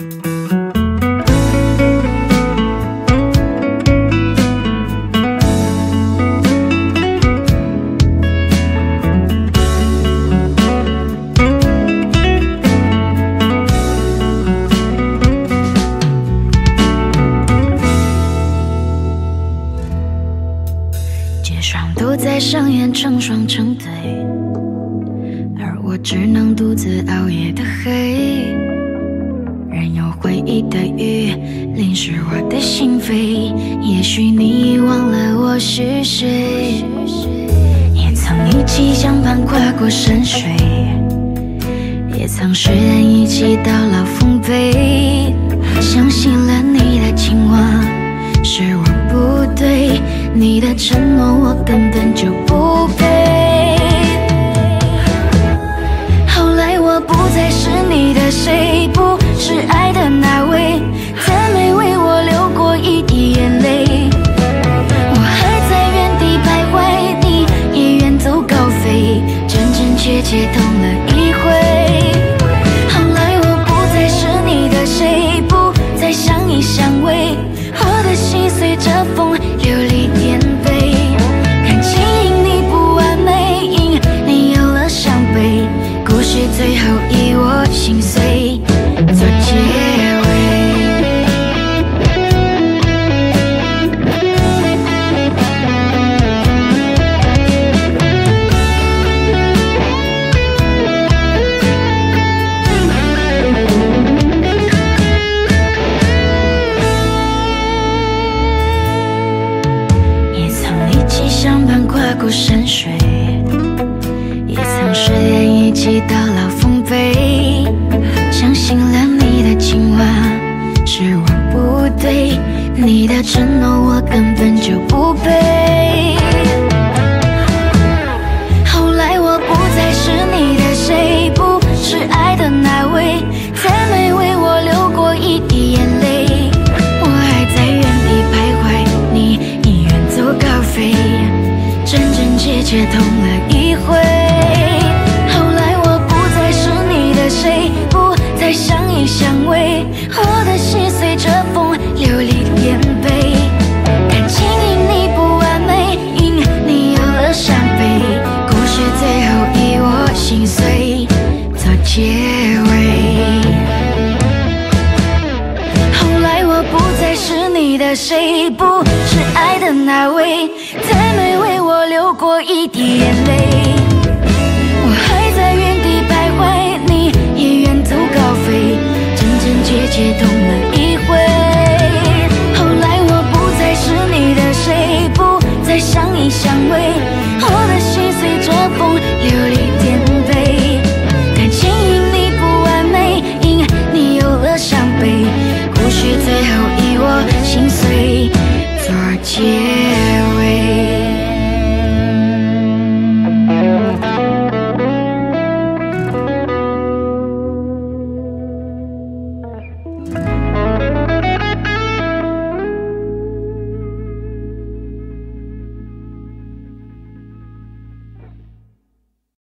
街上都在上演成双成对，而我只能独自熬夜的黑。任由回忆的雨淋湿我的心扉，也许你忘了我是谁，也曾一起相伴跨过山水，也曾誓言一起到老奉陪。相信了你的情话，是我不对，你的承诺我根本就相伴跨过山水，也曾誓言一起到老奉陪。相信了你的情话，是我不对，你的承诺我根本就不配。是你的谁不是爱的那位再没为我流过一滴眼泪我还在原地徘徊你也远走高飞真真切切痛了一回后来我不再是你的谁不再相依相偎。我的心随着风流离